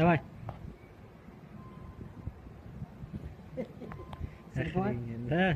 Đâu rồi? Thế.